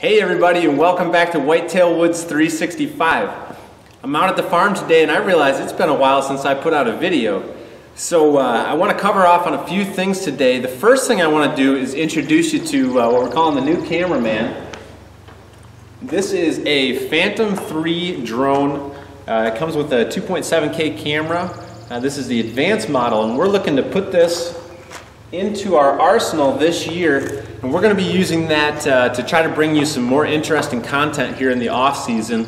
Hey everybody and welcome back to Whitetail Woods 365. I'm out at the farm today and I realize it's been a while since I put out a video. So uh, I want to cover off on a few things today. The first thing I want to do is introduce you to uh, what we're calling the new cameraman. This is a Phantom 3 drone. Uh, it comes with a 2.7K camera. Uh, this is the advanced model and we're looking to put this into our arsenal this year and we're going to be using that uh, to try to bring you some more interesting content here in the off season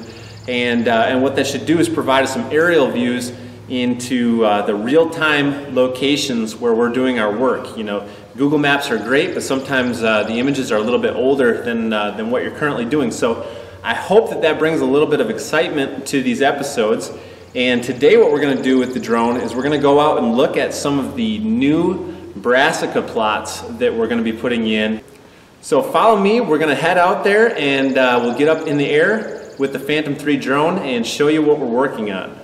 and, uh, and what that should do is provide us some aerial views into uh, the real-time locations where we're doing our work. You know, Google Maps are great, but sometimes uh, the images are a little bit older than, uh, than what you're currently doing. So I hope that that brings a little bit of excitement to these episodes. And today what we're going to do with the drone is we're going to go out and look at some of the new brassica plots that we're going to be putting in. So follow me, we're going to head out there and uh, we'll get up in the air with the Phantom 3 drone and show you what we're working on.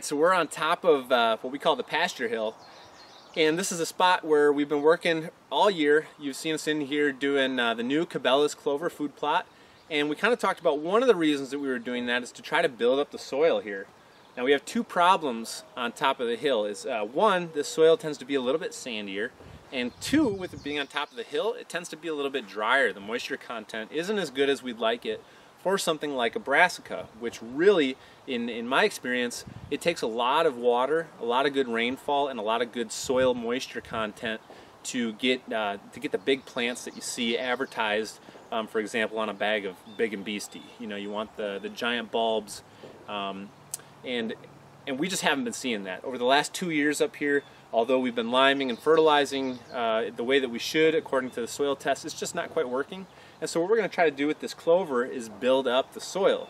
Right, so we're on top of uh, what we call the pasture hill. And this is a spot where we've been working all year. You've seen us in here doing uh, the new Cabela's clover food plot. And we kind of talked about one of the reasons that we were doing that is to try to build up the soil here. Now we have two problems on top of the hill. Is uh, One, the soil tends to be a little bit sandier. And two, with it being on top of the hill, it tends to be a little bit drier. The moisture content isn't as good as we'd like it for something like a brassica, which really, in, in my experience, it takes a lot of water, a lot of good rainfall, and a lot of good soil moisture content to get uh, to get the big plants that you see advertised, um, for example, on a bag of Big and Beastie. You know, you want the the giant bulbs, um, and and we just haven't been seeing that over the last two years up here. Although we've been liming and fertilizing uh, the way that we should according to the soil test, it's just not quite working. And so what we're going to try to do with this clover is build up the soil.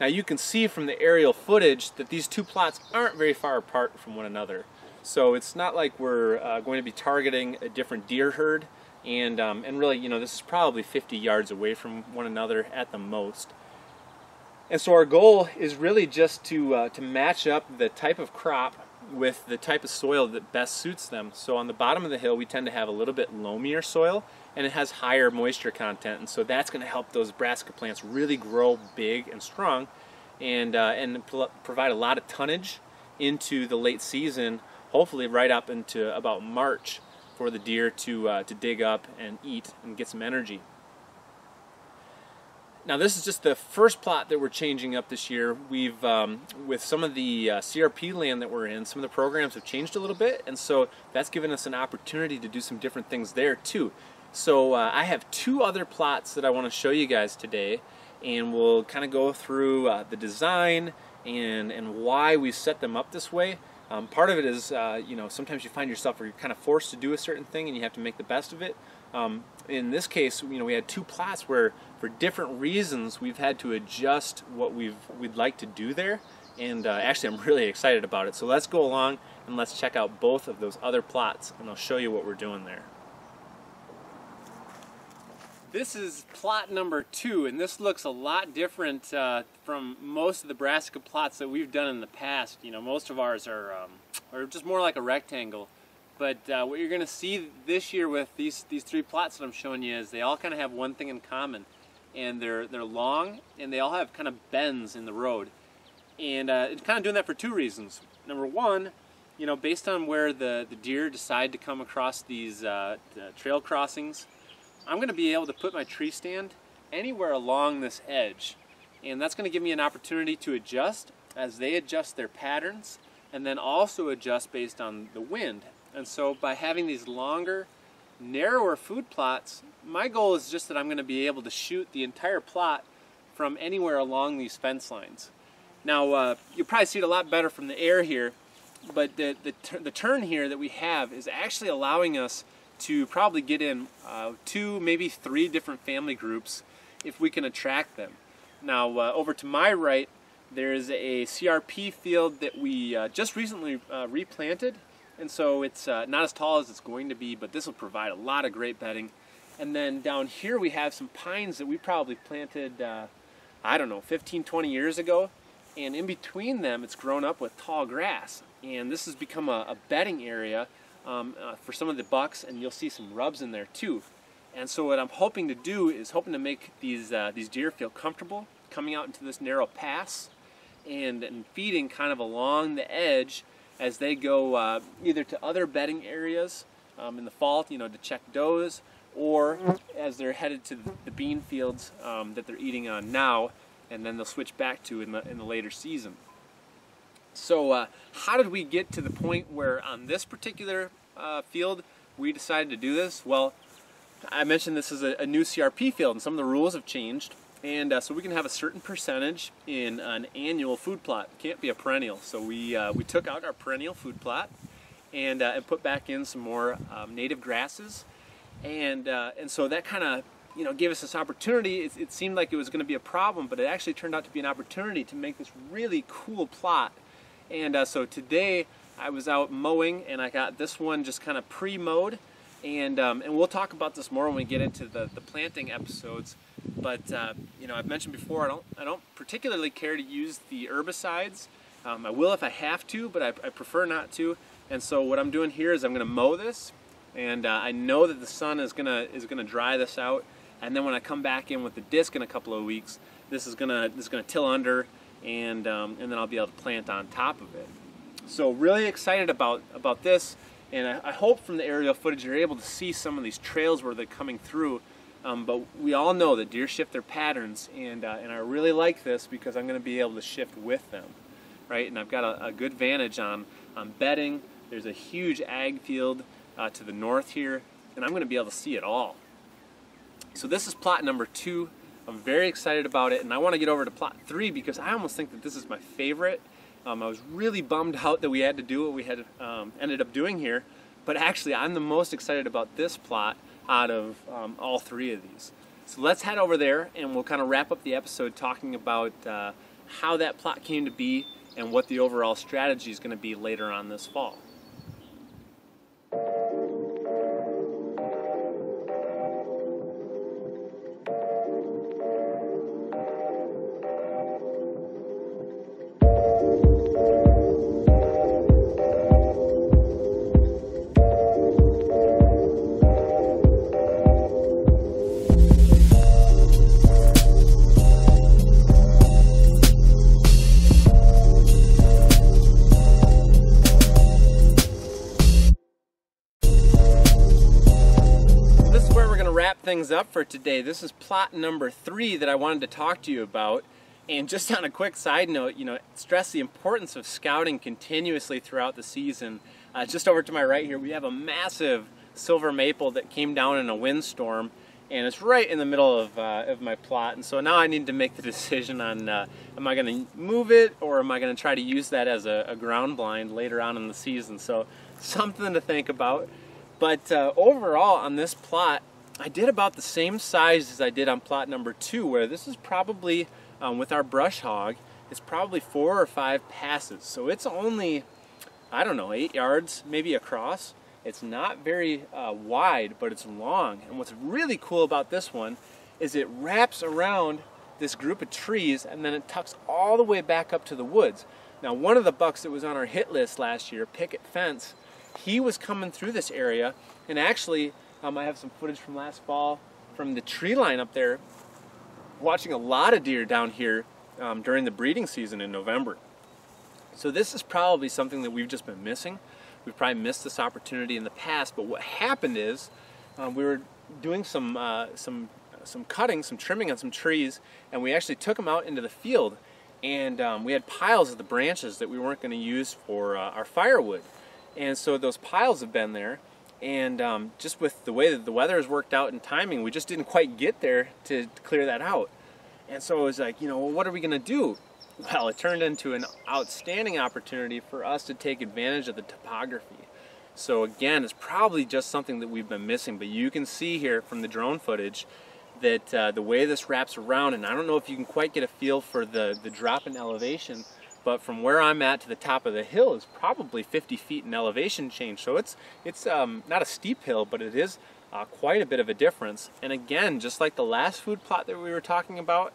Now you can see from the aerial footage that these two plots aren't very far apart from one another. So it's not like we're uh, going to be targeting a different deer herd and, um, and really, you know, this is probably 50 yards away from one another at the most. And so our goal is really just to, uh, to match up the type of crop with the type of soil that best suits them. So on the bottom of the hill we tend to have a little bit loamier soil and it has higher moisture content and so that's going to help those brassica plants really grow big and strong and, uh, and provide a lot of tonnage into the late season, hopefully right up into about March for the deer to, uh, to dig up and eat and get some energy. Now this is just the first plot that we're changing up this year. We've, um, with some of the uh, CRP land that we're in, some of the programs have changed a little bit, and so that's given us an opportunity to do some different things there too. So uh, I have two other plots that I want to show you guys today, and we'll kind of go through uh, the design and, and why we set them up this way. Um, part of it is, uh, you know, sometimes you find yourself where you're kind of forced to do a certain thing and you have to make the best of it. Um, in this case, you know, we had two plots where, for different reasons, we've had to adjust what we've we'd like to do there. And uh, actually, I'm really excited about it. So let's go along and let's check out both of those other plots, and I'll show you what we're doing there. This is plot number two, and this looks a lot different uh, from most of the brassica plots that we've done in the past. You know, most of ours are, um, are just more like a rectangle. But uh, what you're going to see this year with these, these three plots that I'm showing you is they all kind of have one thing in common. And they're, they're long, and they all have kind of bends in the road. And uh, it's kind of doing that for two reasons. Number one, you know, based on where the, the deer decide to come across these uh, the trail crossings, I'm going to be able to put my tree stand anywhere along this edge. And that's going to give me an opportunity to adjust as they adjust their patterns and then also adjust based on the wind and so by having these longer, narrower food plots, my goal is just that I'm going to be able to shoot the entire plot from anywhere along these fence lines. Now, uh, you'll probably see it a lot better from the air here, but the, the, the turn here that we have is actually allowing us to probably get in uh, two, maybe three different family groups if we can attract them. Now uh, over to my right, there's a CRP field that we uh, just recently uh, replanted. And so it's uh, not as tall as it's going to be, but this will provide a lot of great bedding. And then down here we have some pines that we probably planted, uh, I don't know, 15, 20 years ago. And in between them, it's grown up with tall grass. And this has become a, a bedding area um, uh, for some of the bucks, and you'll see some rubs in there too. And so what I'm hoping to do is hoping to make these, uh, these deer feel comfortable coming out into this narrow pass and, and feeding kind of along the edge as they go uh, either to other bedding areas um, in the fall, you know, to check does, or as they're headed to the bean fields um, that they're eating on now, and then they'll switch back to in the, in the later season. So uh, how did we get to the point where on this particular uh, field we decided to do this? Well, I mentioned this is a, a, new CRP field and some of the rules have changed. And uh, so we can have a certain percentage in an annual food plot. It can't be a perennial. So we, uh, we took out our perennial food plot and, uh, and put back in some more um, native grasses. And, uh, and so that kind of you know, gave us this opportunity. It, it seemed like it was going to be a problem, but it actually turned out to be an opportunity to make this really cool plot. And uh, so today I was out mowing and I got this one just kind of pre-mowed and um, and we'll talk about this more when we get into the, the planting episodes. But uh, you know, I've mentioned before, I don't I don't particularly care to use the herbicides. Um, I will if I have to, but I, I, prefer not to. And so what I'm doing here is I'm going to mow this, and uh, I know that the sun is gonna is gonna dry this out. And then when I come back in with the disc in a couple of weeks, this is gonna this is gonna till under, and um, and then I'll be able to plant on top of it. So really excited about about this. And I, I, hope from the aerial footage you're able to see some of these trails where they're coming through. Um, but we all know that deer shift their patterns, and, uh, and I really like this because I'm going to be able to shift with them, right? And I've got a, a good vantage on, on bedding. There's a huge ag field uh, to the north here, and I'm going to be able to see it all. So this is plot number two. I'm very excited about it, and I want to get over to plot three because I almost think that this is my favorite. Um, I was really bummed out that we had to do what we had um, ended up doing here, but actually I'm the most excited about this plot out of um, all three of these. So let's head over there and we'll kind of wrap up the episode talking about uh, how that plot came to be and what the overall strategy is going to be later on this fall. Things up for today. This is plot number three that I wanted to talk to you about. And just on a quick side note, you know, stress the importance of scouting continuously throughout the season. Uh, just over to my right here, we have a massive silver maple that came down in a windstorm and it's right in the middle of, uh, of my plot. And so now I need to make the decision on uh, am I going to move it or am I going to try to use that as a, a, ground blind later on in the season. So something to think about. But uh, overall on this plot, I did about the same size as I did on plot number two, where this is probably, um, with our brush hog, it's probably four or five passes. So it's only, I don't know, eight yards maybe across. It's not very uh, wide, but it's long. And what's really cool about this one is it wraps around this group of trees and then it tucks all the way back up to the woods. Now, one of the bucks that was on our hit list last year, Picket Fence, he was coming through this area and actually um, I have some footage from last fall from the tree line up there, watching a lot of deer down here um, during the breeding season in November. So this is probably something that we've just been missing. We've probably missed this opportunity in the past, but what happened is um, we were doing some, uh, some, some cutting, some trimming on some trees, and we actually took them out into the field and um, we had piles of the branches that we weren't going to use for uh, our firewood. And so those piles have been there, and um, just with the way that the weather has worked out and timing, we just didn't quite get there to clear that out. And so it was like, you know, well, what are we going to do? Well, it turned into an outstanding opportunity for us to take advantage of the topography. So again, it's probably just something that we've been missing, but you can see here from the drone footage that uh, the way this wraps around, and I don't know if you can quite get a feel for the, the drop in elevation, but from where I'm at to the top of the hill is probably 50 feet in elevation change. So it's, it's um, not a steep hill, but it is uh, quite a bit of a difference. And again, just like the last food plot that we were talking about,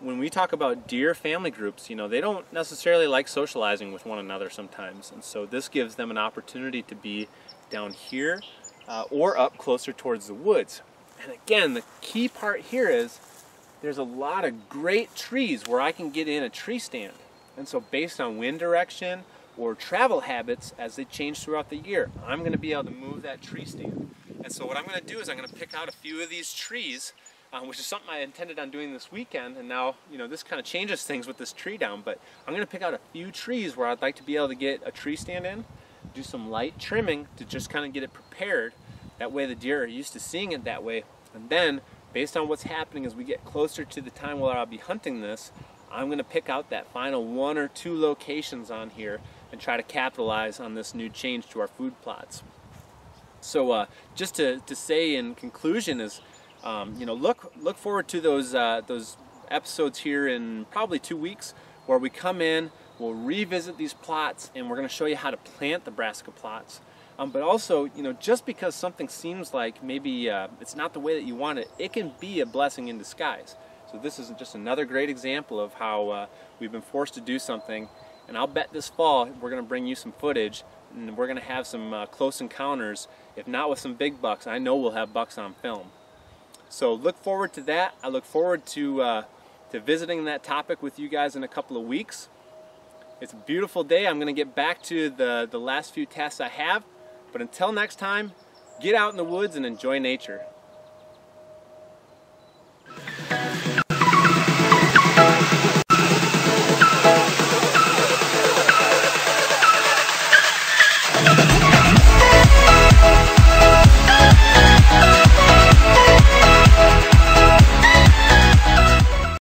when we talk about deer family groups, you know, they don't necessarily like socializing with one another sometimes. And so this gives them an opportunity to be down here uh, or up closer towards the woods. And again, the key part here is there's a lot of great trees where I can get in a tree stand. And so based on wind direction or travel habits as they change throughout the year, I'm going to be able to move that tree stand. And so what I'm going to do is I'm going to pick out a few of these trees um, which is something I intended on doing this weekend. And now, you know, this kind of changes things with this tree down. But I'm going to pick out a few trees where I'd like to be able to get a tree stand in, do some light trimming to just kind of get it prepared. That way the deer are used to seeing it that way. And then, based on what's happening as we get closer to the time where I'll be hunting this, I'm going to pick out that final one or two locations on here and try to capitalize on this new change to our food plots. So uh, just to, to say in conclusion is um, you know, look look forward to those uh, those episodes here in probably two weeks where we come in, we'll revisit these plots, and we're going to show you how to plant the brassica plots. Um, but also, you know, just because something seems like maybe uh, it's not the way that you want it, it can be a blessing in disguise. So this is just another great example of how uh, we've been forced to do something. And I'll bet this fall we're going to bring you some footage and we're going to have some uh, close encounters. If not with some big bucks, I know we'll have bucks on film. So look forward to that. I look forward to, uh, to visiting that topic with you guys in a couple of weeks. It's a beautiful day. I'm going to get back to the, the last few tasks I have. But until next time, get out in the woods and enjoy nature.